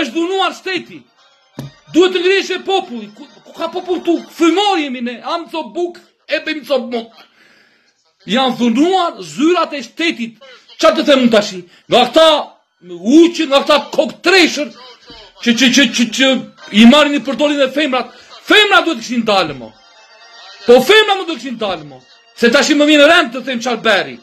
Është dhunuar shteti. Duhet të ngreshe populli. Ku, ku ka popull ktu? Fymorë jemi ne. Hamë co bukë, e bëjmë co mut. Janë dhunuar zyrat e shtetit. Ça të them unë tashi? Nga këta uqë, nga këta kokëtrashë, që, që, që, që, që i marrin i përdorin e femrat. Femrat duhet të kishin dalë, mo. Po femrat duhet të kishin dalë, mo. Se tashi më vjen rëndë të them çar bëri.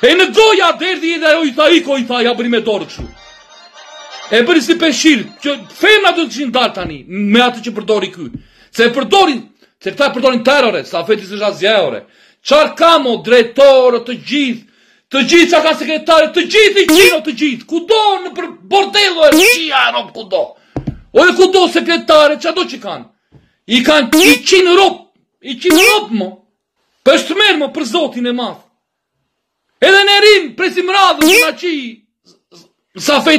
E në gojë ja derdhi edhe ajo i tha ik o i tha ja bëri me dorë kështu. E bëri si peshqir, që femrat do të qenë dalë tani me atë që përdori ky. Se përdorin, se këta përdorin të tërë ore, Safeti s'është asgjë ore. Çfarë ka mo drejtorë të gjithë? Të gjithë sa kanë sekretare, të gjithë i qinë të gjithë. Kudo nëpër bordello e qija rob kudo. Ore kudo sekretare, çfarëdo që kanë? I kanë i qinë rob, i qinë rob mo. Po është tmerr mo për zotin e madh. Edhe ne rrimë presim radhën na qi Safet